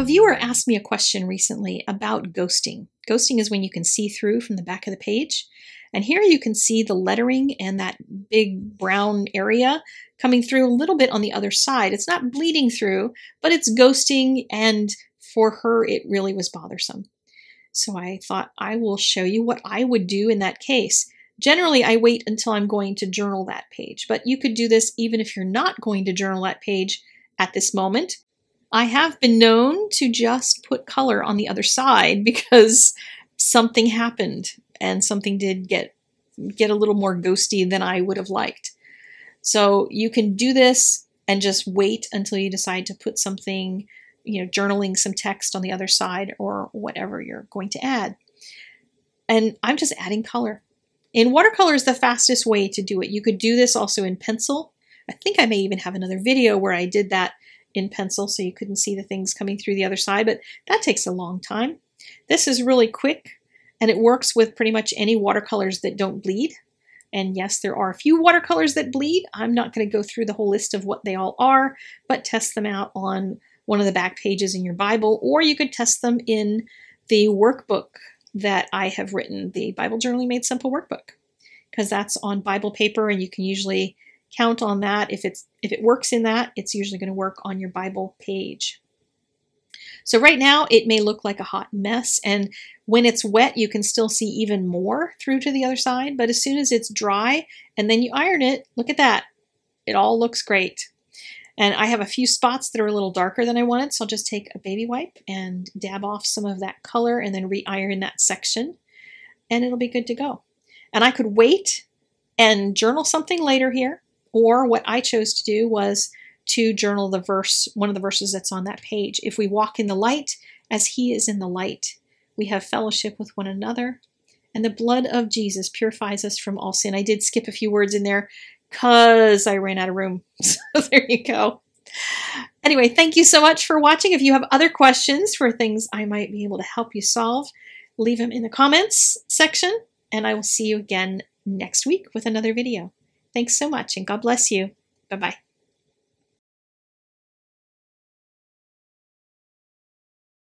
A viewer asked me a question recently about ghosting. Ghosting is when you can see through from the back of the page. And here you can see the lettering and that big brown area coming through a little bit on the other side. It's not bleeding through, but it's ghosting and for her it really was bothersome. So I thought I will show you what I would do in that case. Generally, I wait until I'm going to journal that page, but you could do this even if you're not going to journal that page at this moment. I have been known to just put color on the other side because something happened and something did get get a little more ghosty than I would have liked. So you can do this and just wait until you decide to put something, you know, journaling some text on the other side or whatever you're going to add. And I'm just adding color. In watercolor is the fastest way to do it. You could do this also in pencil. I think I may even have another video where I did that in pencil so you couldn't see the things coming through the other side, but that takes a long time. This is really quick and it works with pretty much any watercolors that don't bleed. And yes, there are a few watercolors that bleed. I'm not going to go through the whole list of what they all are, but test them out on one of the back pages in your Bible, or you could test them in the workbook that I have written, the Bible Journaling Made Simple workbook, because that's on Bible paper and you can usually count on that. If it's if it works in that, it's usually going to work on your Bible page. So right now it may look like a hot mess and when it's wet you can still see even more through to the other side but as soon as it's dry and then you iron it, look at that. It all looks great. And I have a few spots that are a little darker than I wanted so I'll just take a baby wipe and dab off some of that color and then re-iron that section and it'll be good to go. And I could wait and journal something later here or what I chose to do was to journal the verse, one of the verses that's on that page. If we walk in the light as he is in the light, we have fellowship with one another, and the blood of Jesus purifies us from all sin. I did skip a few words in there because I ran out of room. So there you go. Anyway, thank you so much for watching. If you have other questions for things I might be able to help you solve, leave them in the comments section, and I will see you again next week with another video. Thanks so much, and God bless you. Bye bye.